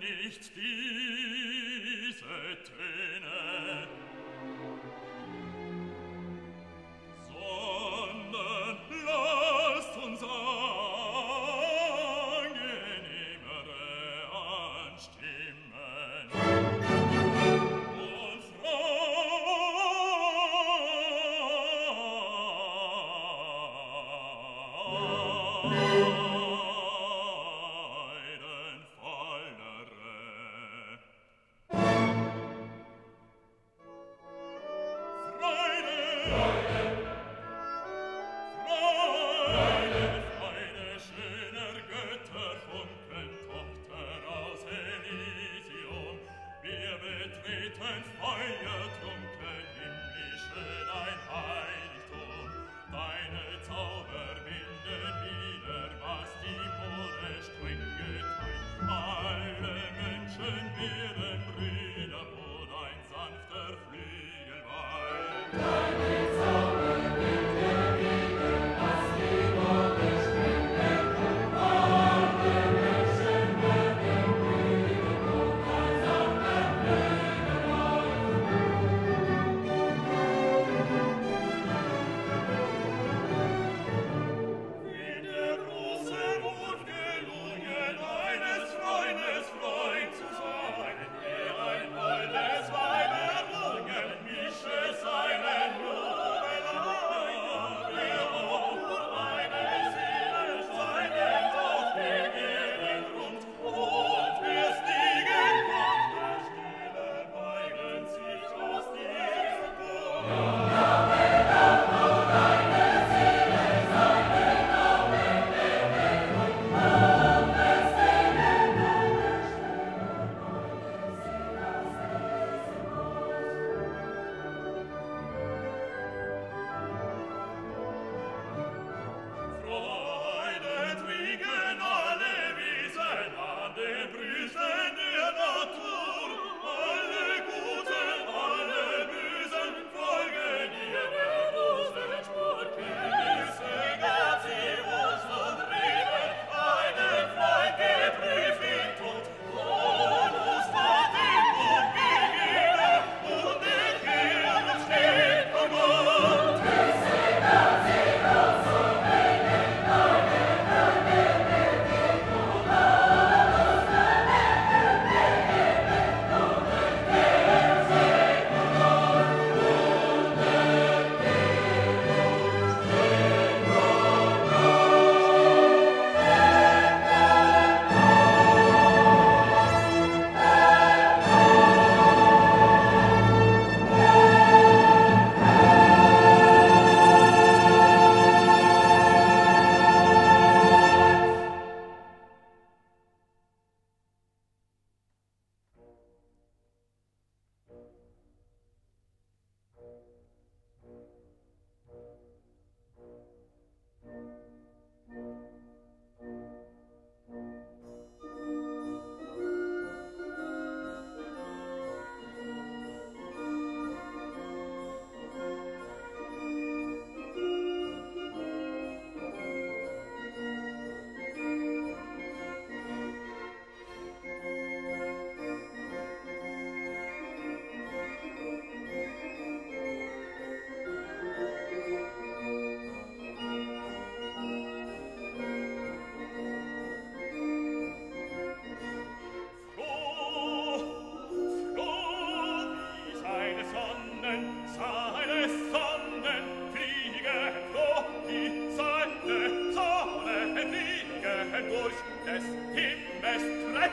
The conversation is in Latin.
nicht diese Tränen. Amen. Amen. 来